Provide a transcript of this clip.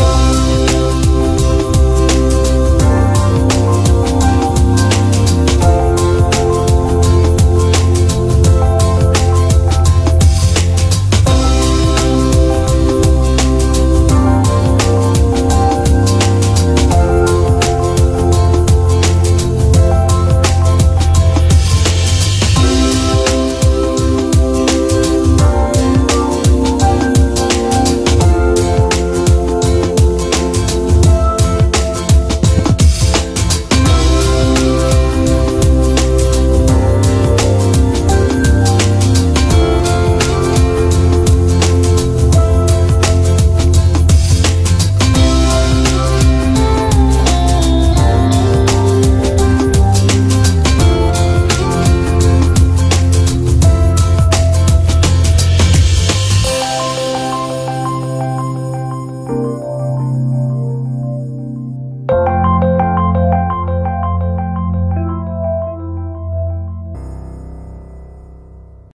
soul